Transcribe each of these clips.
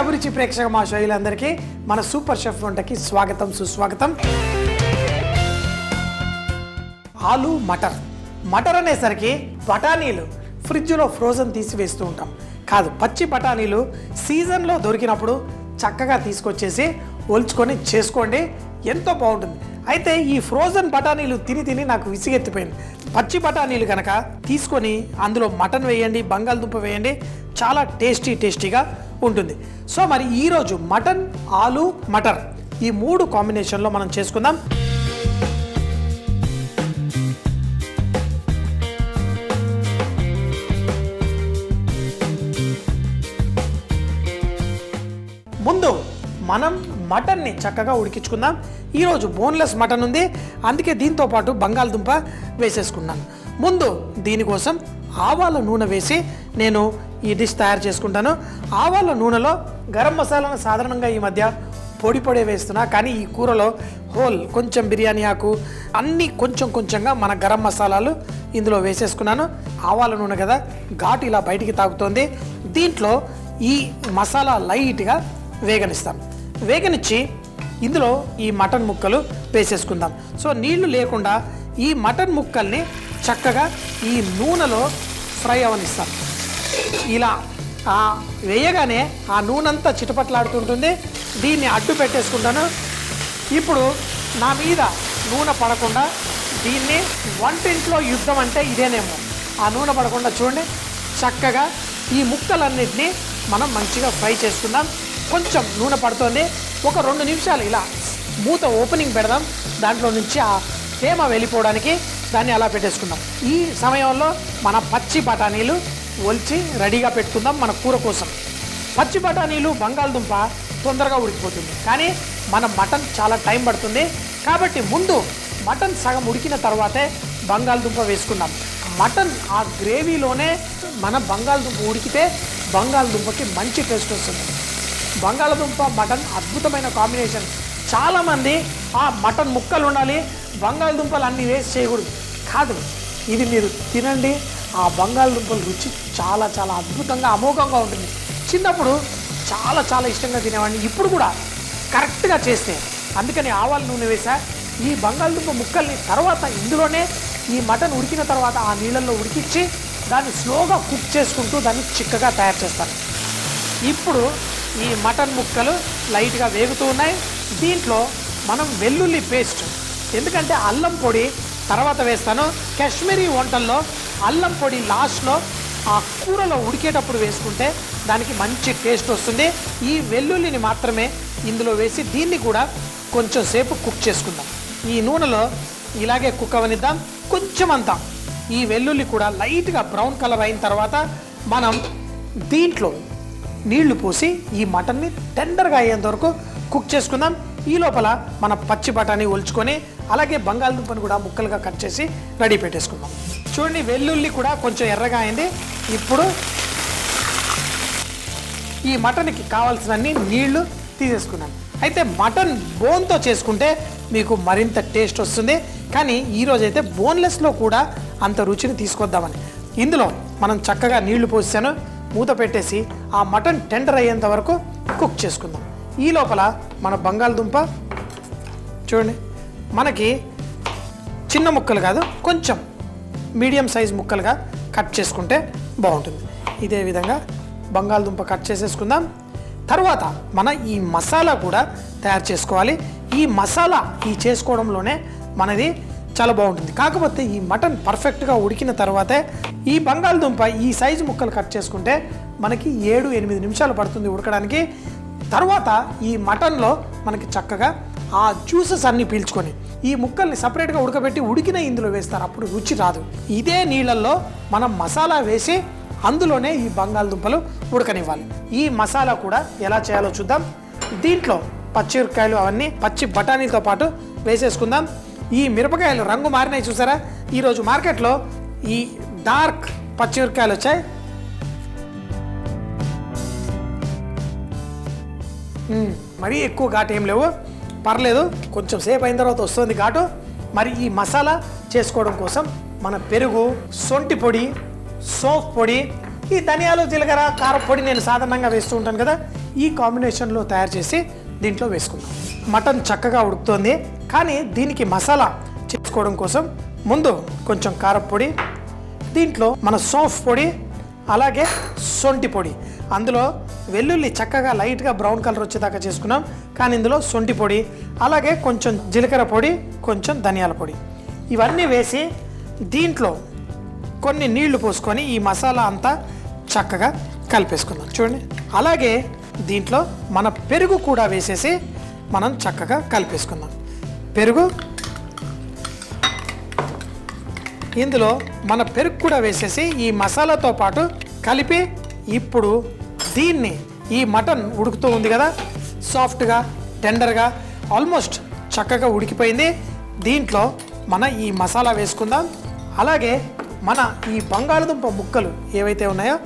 అభిరుచి ప్రేక్షక మా శైలందరికీ మన సూపర్ షెఫ్ వంటకి స్వాగతం సుస్వాగతం. ఆలు మటర్. మటర్ అనేసరికి బఠానీలు. ఫ్రిడ్జ్లో ఫ్రోజన్ తీసి వేస్తూ ఉంటాం. కాదు పచ్చి బఠానీలు సీజన్లో దొరికినప్పుడు చక్కగా తీసుకొచ్చేసి ఒల్చుకొని చేసుకోండి. ఎంతో బాగుంటుంది. అయితే ఈ ఫ్రోజన్ బఠానీలు తిని తిని నాకు విసిగెత్తిపోయింది. పచ్చి బఠానీలు కనుక తీసుకొని అందులో మటన్ వేయండి బంగాళదుంప వేయండి చాలా టేస్టీ టేస్టీగా ఉంటుంది. సో మరి ఈరోజు మటన్ ఆలు మటర్ ఈ మూడు కాంబినేషన్లో మనం చేసుకుందాం. ముందు మనం మటన్ని చక్కగా ఉడికించుకుందాం. ఈరోజు బోన్లెస్ మటన్ ఉంది. అందుకే దీంతో పాటు బంగాళదుంప వేసేసుకున్నాను. ముందు దీనికోసం ఆవాల నూనె వేసి నేను ఈ డిష్ తయారు చేసుకుంటాను. ఆవాల నూనెలో గరం మసాలాను సాధారణంగా ఈ మధ్య పొడి పొడి వేస్తున్నా కానీ ఈ కూరలో హోల్ కొంచెం బిర్యానీ ఆకు అన్నీ కొంచెం కొంచెంగా మన గరం మసాలాలు ఇందులో వేసేసుకున్నాను. ఆవాల నూనె కదా ఘాటు ఇలా బయటికి తాగుతోంది దీంట్లో ఈ మసాలా లైట్గా వేగనిస్తాం. వేగనిచ్చి ఇందులో ఈ మటన్ ముక్కలు వేసేసుకుందాం. సో నీళ్ళు లేకుండా ఈ మటన్ ముక్కల్ని చక్కగా ఈ నూనెలో ఫ్రై అవనిస్తాం. ఇలా వేయగానే ఆ నూనెంతా చిటపట్లాడుతుంటుంది. దీన్ని అడ్డు పెట్టేసుకుంటాను. ఇప్పుడు నా మీద నూనె పడకుండా దీన్ని వంటింట్లో యుద్ధం అంటే ఇదేనేమో. ఆ నూనె పడకుండా చూడండి. చక్కగా ఈ ముక్కలన్నింటినీ మనం మంచిగా ఫ్రై చేసుకుందాం. కొంచెం నూనె పడుతుంది. ఒక రెండు నిమిషాలు ఇలా మూత ఓపెనింగ్ పెడదాం. దాంట్లో నుంచి ఆ తేమ వెళ్ళిపోవడానికి దాన్ని అలా పెట్టేసుకుందాం ఈ సమయంలో మన పచ్చి బఠానీలు ఒలిచి రెడీగా పెట్టుకుందాం మన కూర కోసం. పచ్చి బఠానీలు బంగాళదుంప తొందరగా ఉడికిపోతుంది. కానీ మన మటన్ చాలా టైం పడుతుంది. కాబట్టి ముందు మటన్ సగం ఉడికిన తర్వాతే బంగాళదుంప వేసుకుందాం. మటన్ ఆ గ్రేవీలోనే మన బంగాళదుంప ఉడికితే బంగాళదుంపకి మంచి టేస్ట్ వస్తుంది. బంగాళదుంప మటన్ అద్భుతమైన కాంబినేషన్. చాలామంది ఆ మటన్ ముక్కలు ఉండాలి బంగాళదుంపలు అన్నీ వేసి చేయకూడదు. కాదు ఇది మీరు తినండి. ఆ బంగాళదుంపల రుచి చాలా చాలా అద్భుతంగా అమోఘంగా ఉంటుంది. చిన్నప్పుడు చాలా చాలా ఇష్టంగా తినేవాడిని. ఇప్పుడు కూడా కరెక్ట్గా చేస్తే. అందుకని ఆవాల నూనె వేసా. ఈ బంగాళదుంప ముక్కల్ని తర్వాత ఇందులోనే ఈ మటన్ ఉడికిన తర్వాత ఆ నీళ్ళల్లో ఉడికించి దాన్ని స్లోగా కుక్ చేసుకుంటూ దాన్ని చిక్కగా తయారు చేస్తాను. ఇప్పుడు ఈ మటన్ ముక్కలు లైట్గా వేగుతూ ఉన్నాయి. దీంట్లో మనం వెల్లుల్లి పేస్ట్ ఎందుకంటే అల్లం పొడి తర్వాత వేస్తాను. కాశ్మీరీ వంటల్లో అల్లం పొడి లాస్ట్లో ఆ కూరలో ఉడికేటప్పుడు వేసుకుంటే దానికి మంచి టేస్ట్ వస్తుంది. ఈ వెల్లుల్లిని మాత్రమే ఇందులో వేసి దీన్ని కూడా కొంచెం సేపు కుక్ చేసుకుందాం. ఈ నూనెలో ఇలాగే కుక్ అవనిద్దాం. కొంచెం అంతా. ఈ వెల్లుల్లి కూడా లైట్గా బ్రౌన్ కలర్ అయిన తర్వాత మనం దీంట్లో నీళ్ళు పోసి ఈ మటన్ని టెండర్గా అయ్యేంత వరకు కుక్ చేసుకుందాం. ఈ లోపల మన పచ్చి బఠానీ ఒలుచుకొని అలాగే బంగాళదుంపని కూడా ముక్కలుగా కట్ చేసి రెడీ పెట్టేసుకుందాం. చూడండి వెల్లుల్లి కూడా కొంచెం ఎర్రగా అయింది. ఇప్పుడు ఈ మటన్కి కావాల్సినన్ని నీళ్ళు తీసేసుకున్నాను. అయితే మటన్ బోన్తో చేసుకుంటే మీకు మరింత టేస్ట్ వస్తుంది. కానీ ఈరోజు అయితే బోన్లెస్లో కూడా అంత రుచిని తీసుకొద్దామని. ఇందులో మనం చక్కగా నీళ్ళు పోసాను మూత పెట్టేసి ఆ మటన్ టెండర్ అయ్యేంత వరకు కుక్ చేసుకుందాం. ఈ లోపల మన బంగాళదుంప? చూడండి. మనకి చిన్న ముక్కలు కాదు కొంచెం మీడియం సైజ్ ముక్కలుగా కట్ చేసుకుంటే బాగుంటుంది. ఇదే విధంగా బంగాళదుంప కట్ చేసేసుకుందాం. తర్వాత మన ఈ మసాలా కూడా తయారు చేసుకోవాలి. ఈ మసాలా ఈ చేసుకోవడంలోనే మనది చాలా బాగుంటుంది. కాకపోతే ఈ మటన్ పర్ఫెక్ట్గా ఉడికిన తర్వాతే ఈ బంగాళదుంప ఈ సైజు ముక్కలు కట్ చేసుకుంటే మనకి ఏడు ఎనిమిది నిమిషాలు పడుతుంది ఉడకడానికి. తర్వాత ఈ మటన్లో మనకి చక్కగా ఆ జ్యూసెస్ అన్ని పీల్చుకొని ఈ ముక్కల్ని సపరేట్గా ఉడకబెట్టి ఉడికిన ఇందులో వేస్తారు. అప్పుడు రుచి రాదు. ఇదే నీళ్ళల్లో మనం మసాలా వేసి అందులోనే ఈ బంగాళదుంపలు ఉడకనివ్వాలి. ఈ మసాలా కూడా ఎలా చేయాలో చూద్దాం. దీంట్లో పచ్చిమిరపకాయలు అవన్నీ పచ్చి బఠానీలతో పాటు వేసేసుకుందాం. ఈ మిరపకాయలు రంగు మారినాయి చూసారా? ఈరోజు మార్కెట్లో ఈ డార్క్ పచ్చిమిరపకాయలు వచ్చాయి. మరీ ఎక్కువ ఘాటు ఏం లేవు. పర్లేదు కొంచెం సేపు అయిన తర్వాత వస్తుంది ఘాటు. మరి ఈ మసాలా చేసుకోవడం కోసం మన పెరుగు సొంటి పొడి సోప్ పొడి ఈ ధనియాలు జీలకర్ర కారపొడి నేను సాధారణంగా వేస్తూ ఉంటాను కదా ఈ కాంబినేషన్లో తయారు చేసి దీంట్లో వేసుకుందాం. మటన్ చక్కగా ఉడుకుతోంది కానీ దీనికి మసాలా చేసుకోవడం కోసం ముందు కొంచెం కారపొడి దీంట్లో మన సోఫ్ పొడి అలాగే సొంటి పొడి. అందులో వెల్లుల్లి చక్కగా లైట్గా బ్రౌన్ కలర్ వచ్చేదాకా చేసుకున్నాం. కానీ ఇందులో సొంటి పొడి అలాగే కొంచెం జీలకర్ర పొడి కొంచెం ధనియాల పొడి. ఇవన్నీ వేసి దీంట్లో కొన్ని నీళ్ళు పోసుకొని ఈ మసాలా అంతా చక్కగా కలిపేసుకుందాం. చూడండి. అలాగే దీంట్లో మన పెరుగు కూడా వేసేసి మనం చక్కగా కలిపేసుకుందాం. పెరుగు. ఇందులో మన పెరుగు కూడా వేసేసి ఈ మసాలాతో పాటు కలిపి ఇప్పుడు దీన్ని ఈ మటన్ ఉడుకుతూ ఉంది కదా సాఫ్ట్గా టెండర్గా ఆల్మోస్ట్ చక్కగా ఉడికిపోయింది. దీంట్లో మన ఈ మసాలా వేసుకుందాం. అలాగే మన ఈ బంగాళదుంప ముక్కలు ఏవైతే ఉన్నాయో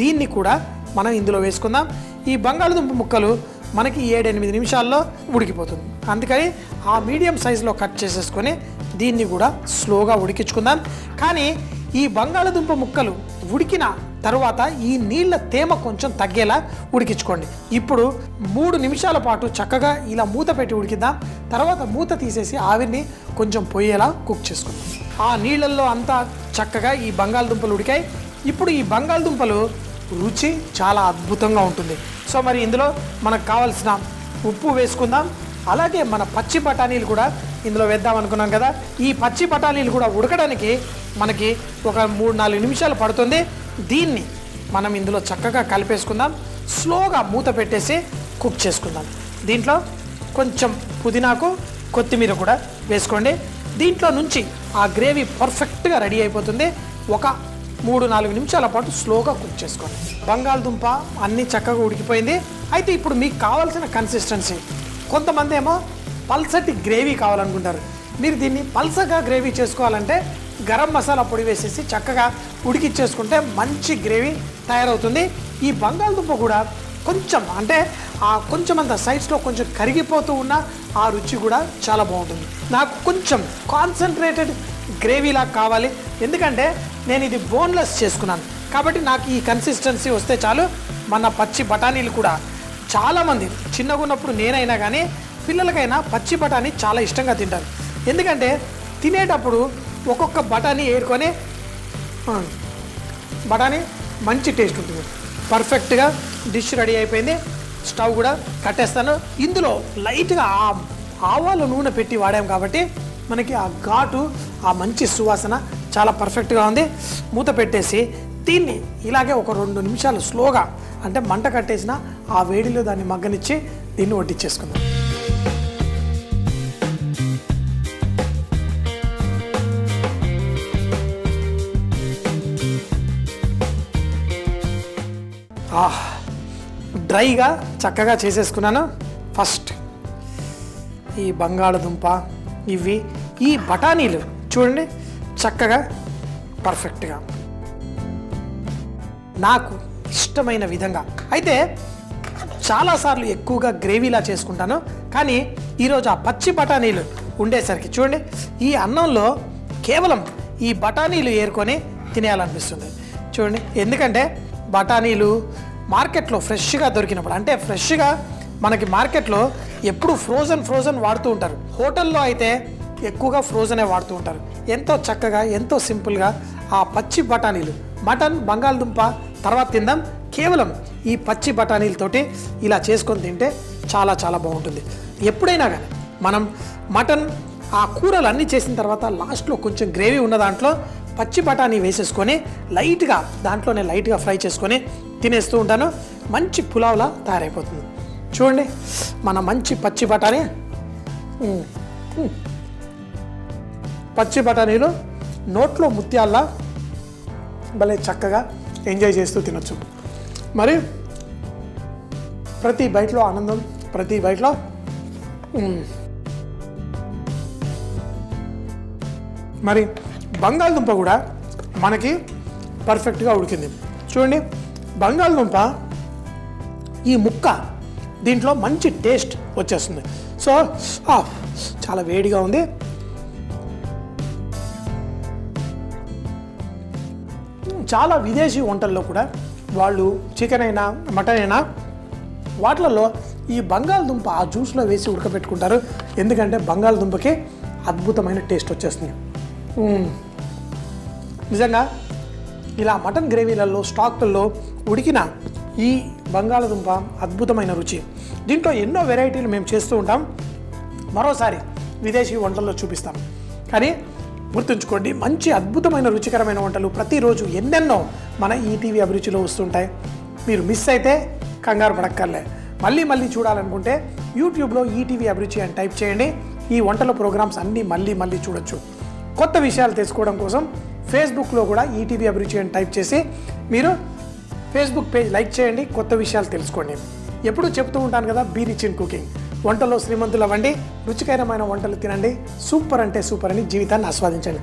దీన్ని కూడా మనం ఇందులో వేసుకుందాం. ఈ బంగాళదుంప ముక్కలు మనకి ఏడెనిమిది నిమిషాల్లో ఉడికిపోతుంది. అందుకని ఆ మీడియం సైజులో కట్ చేసేసుకొని దీన్ని కూడా స్లోగా ఉడికించుకుందాం. కానీ ఈ బంగాళదుంప ముక్కలు ఉడికిన తర్వాత ఈ నీళ్ళ తేమ కొంచెం తగ్గేలా ఉడికించుకోండి. ఇప్పుడు మూడు నిమిషాల పాటు చక్కగా ఇలా మూత పెట్టి ఉడికిద్దాం. తర్వాత మూత తీసేసి ఆవిరిని కొంచెం పొయ్యేలా కుక్ చేసుకుందాం. ఆ నీళ్ళల్లో అంతా చక్కగా ఈ బంగాళదుంపలు ఉడికాయి. ఇప్పుడు ఈ బంగాళదుంపలు రుచి చాలా అద్భుతంగా ఉంటుంది. సో మరి ఇందులో మనకు కావాల్సిన ఉప్పు వేసుకుందాం. అలాగే మన పచ్చి బఠానీలు కూడా ఇందులో వేద్దాం అనుకున్నాం కదా. ఈ పచ్చి బఠానీలు కూడా ఉడకడానికి మనకి ఒక మూడు నాలుగు నిమిషాలు పడుతుంది. దీన్ని మనం ఇందులో చక్కగా కలిపేసుకుందాం. స్లోగా మూత పెట్టేసి కుక్ చేసుకుందాం. దీంట్లో కొంచెం పుదీనాకు కొత్తిమీర కూడా వేసుకోండి. దీంట్లో నుంచి ఆ గ్రేవీ పర్ఫెక్ట్గా రెడీ అయిపోతుంది. ఒక మూడు నాలుగు నిమిషాల పాటు స్లోగా కుక్ చేసుకోండి. బంగాళదుంప అన్నీ చక్కగా ఉడికిపోయింది. అయితే ఇప్పుడు మీకు కావాల్సిన కన్సిస్టెన్సీ. కొంతమంది ఏమో పల్సటి గ్రేవీ కావాలనుకుంటారు. మీరు దీన్ని పల్సగా గ్రేవీ చేసుకోవాలంటే గరం మసాలా పొడి వేసేసి చక్కగా ఉడికిచ్చేసుకుంటే మంచి గ్రేవీ తయారవుతుంది. ఈ బంగాళదుంప కూడా కొంచెం అంటే ఆ కొంచెం అంత సైడ్స్లో కొంచెం కరిగిపోతూ ఉన్న ఆ రుచి కూడా చాలా బాగుంటుంది. నాకు కొంచెం కాన్సన్ట్రేటెడ్ గ్రేవీలా కావాలి. ఎందుకంటే నేను ఇది బోన్లెస్ చేసుకున్నాను. కాబట్టి నాకు ఈ కన్సిస్టెన్సీ వస్తే చాలు. మన పచ్చి బఠానీలు కూడా చాలామంది చిన్నగా ఉన్నప్పుడు నేనైనా కానీ పిల్లలకైనా పచ్చి బఠానీ చాలా ఇష్టంగా తింటారు. ఎందుకంటే తినేటప్పుడు ఒక్కొక్క బఠానీ ఏరుకొని బఠానీ మంచి టేస్ట్ ఉంటుంది. పర్ఫెక్ట్గా డిష్ రెడీ అయిపోయింది. స్టవ్ కూడా కట్టేస్తాను. ఇందులో లైట్గా ఆ ఆవాల నూనె పెట్టి వాడాం కాబట్టి మనకి ఆ ఘాటు ఆ మంచి సువాసన చాలా పర్ఫెక్ట్గా ఉంది. మూత పెట్టేసి దీన్ని ఇలాగే ఒక రెండు నిమిషాలు స్లోగా అంటే మంట కట్టేసిన ఆ వేడిలో దాన్ని మగ్గనిచ్చి దీన్ని వడ్డించేసుకుందాం. డ్రైగా చక్కగా చేసేసుకున్నాను. ఫస్ట్ ఈ బంగాళదుంప ఇవి ఈ బఠానీలు చూడండి చక్కగా పర్ఫెక్ట్గా. నాకు ఇష్టమైన విధంగా. అయితే చాలాసార్లు ఎక్కువగా గ్రేవీలా చేసుకుంటాను కానీ ఈరోజు ఆ పచ్చి బఠానీలు ఉండేసరికి చూడండి ఈ అన్నంలో కేవలం ఈ బఠానీలు ఏరుకొని తినేయాలనిపిస్తుంది. చూడండి ఎందుకంటే బఠానీలు మార్కెట్లో ఫ్రెష్గా దొరికినప్పుడు అంటే ఫ్రెష్గా మనకి మార్కెట్లో ఎప్పుడు ఫ్రోజన్ ఫ్రోజన్ వాడుతూ ఉంటారు. హోటల్లో అయితే ఎక్కువగా ఫ్రోజనే వాడుతూ ఉంటారు. ఎంతో చక్కగా ఎంతో సింపుల్గా ఆ పచ్చి బఠానీలు. మటన్ బంగాళదుంప తర్వాత తిందాం. కేవలం ఈ పచ్చి బఠానీలతోటి ఇలా చేసుకొని తింటే చాలా చాలా బాగుంటుంది. ఎప్పుడైనా కానీ మనం మటన్ ఆ కూరలు అన్నీ చేసిన తర్వాత లాస్ట్లో కొంచెం గ్రేవీ ఉన్న దాంట్లో పచ్చి బఠానీ వేసేసుకొని లైట్గా దాంట్లోనే లైట్గా ఫ్రై చేసుకొని తినేస్తూ ఉంటాను. మంచి పులావ్లా తయారైపోతుంది. చూడండి మన మంచి పచ్చి బఠానీ. పచ్చి బఠానీలు నోట్లో ముత్యాల్లా భలే చక్కగా ఎంజాయ్ చేస్తూ తినొచ్చు. మరి ప్రతి బయటలో ఆనందం ప్రతి బయటలో మరి బంగాళదుంప కూడా మనకి పర్ఫెక్ట్గా ఉడికింది. చూడండి బంగాళదుంప ఈ ముక్క దీంట్లో మంచి టేస్ట్ వచ్చేస్తుంది. సో ఆ, చాలా వేడిగా ఉంది. చాలా విదేశీ వంటల్లో కూడా వాళ్ళు చికెన్ అయినా మటన్ అయినా వాటిలలో ఈ బంగాళదుంప ఆ జ్యూస్లో వేసి ఉడకబెట్టుకుంటారు. ఎందుకంటే బంగాళదుంపకి అద్భుతమైన టేస్ట్ వచ్చేస్తుంది. నిజంగా ఇలా మటన్ గ్రేవీలలో స్టాక్లలో ఉడికిన ఈ బంగాళదుంప అద్భుతమైన రుచి. దీంట్లో ఎన్నో వెరైటీలు మేము చేస్తూ ఉంటాం. మరోసారి విదేశీ వంటల్లో చూపిస్తాం. కానీ గుర్తుంచుకోండి మంచి అద్భుతమైన రుచికరమైన వంటలు ప్రతిరోజు ఎన్నెన్నో మన ఈటీవీ అభిరుచిలో వస్తుంటాయి. మీరు మిస్ అయితే కంగారు పడక్కర్లే. మళ్ళీ మళ్ళీ చూడాలనుకుంటే యూట్యూబ్లో ఈటీవీ అభిరుచి అని టైప్ చేయండి. ఈ వంటల ప్రోగ్రామ్స్ అన్నీ మళ్ళీ మళ్ళీ చూడొచ్చు. కొత్త విషయాలు తెలుసుకోవడం కోసం ఫేస్బుక్లో కూడా ఈటీవీ అభిరుచి అని టైప్ చేసి మీరు ఫేస్బుక్ పేజ్ లైక్ చేయండి కొత్త విషయాలు తెలుసుకోండి. ఎప్పుడూ చెప్తూ ఉంటాను కదా బీ రిచ్ ఇన్ కుకింగ్. వంటలో శ్రీమంతులు అవ్వండి రుచికరమైన వంటలు తినండి సూపర్ అంటే సూపర్ అని జీవితాన్ని ఆస్వాదించండి.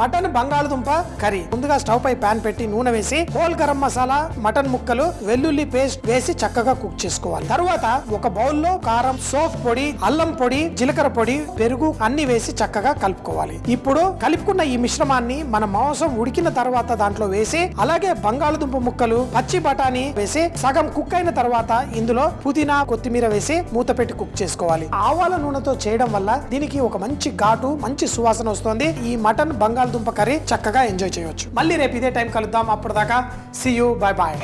మటన్ బంగాళదుంప కర్రీ. ముందుగా స్టవ్ పై పాన్ పెట్టి నూనె వేసి హోల్ గరం మసాలా మటన్ ముక్కలు వెల్లుల్లి పేస్ట్ వేసి చక్కగా కుక్ చేసుకోవాలి. తర్వాత ఒక బౌల్లో కారం సోప్ పొడి అల్లం పొడి జీలకర్ర పొడి పెరుగు అన్ని వేసి చక్కగా కలుపుకోవాలి. ఇప్పుడు కలుపుకున్న ఈ మిశ్రమాన్ని మన మాంసం ఉడికిన తర్వాత దాంట్లో వేసి అలాగే బంగాళదుంప ముక్కలు పచ్చి బఠానీ వేసి సగం కుక్ అయిన తర్వాత ఇందులో పుదీనా కొత్తిమీర వేసి మూత పెట్టి కుక్ చేసుకోవాలి. ఆవాల నూనెతో చేయడం వల్ల దీనికి ఒక మంచి ఘాటు మంచి సువాసన వస్తుంది. ఈ మటన్ మటన్ బంగాళదుంప కర్రీ చక్కగా ఎంజాయ్ చేయొచ్చు. మళ్ళీ రేపు ఇదే టైం కలుద్దాం. అప్పటిదాకా సి యూ బాయ్ బాయ్